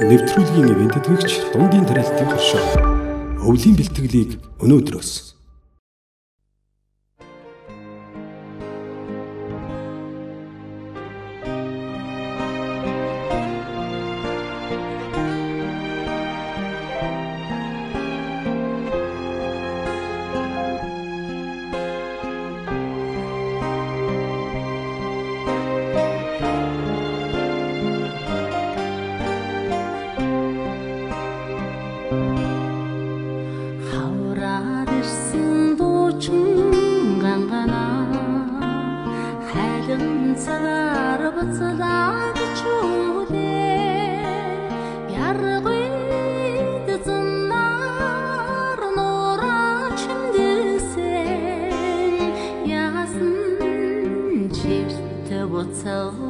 нэвтрүүлгийн ивэнтэд тэгч дундын тарилтыг оршоо. Өвлийн бэлтгэлийг өнөөдрөөс гэрэн цагаар буцлаад чуулээ яргүй дэзнаар нураа чиндэсэн яасан чивт буцлаа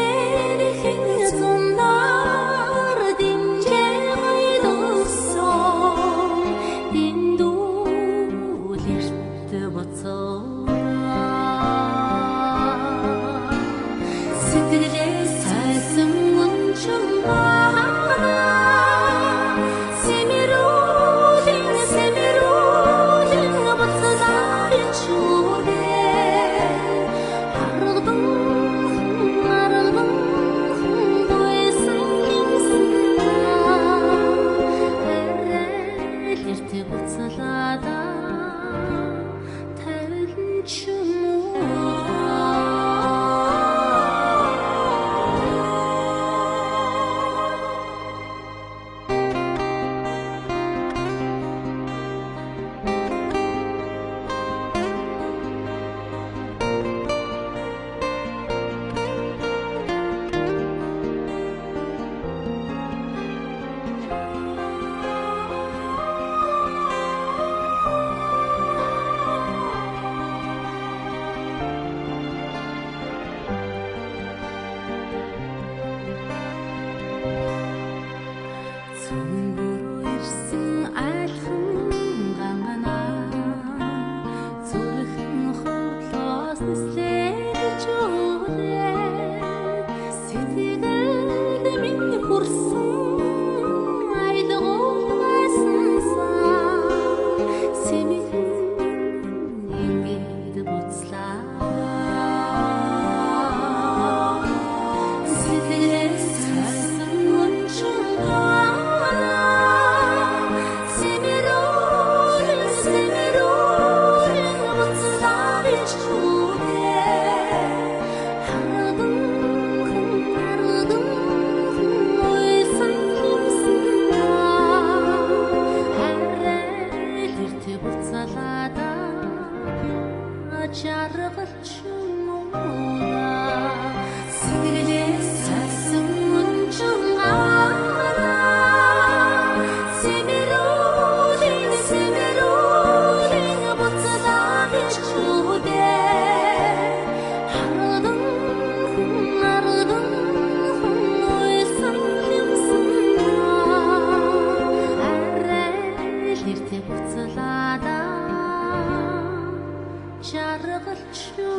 Caravaggio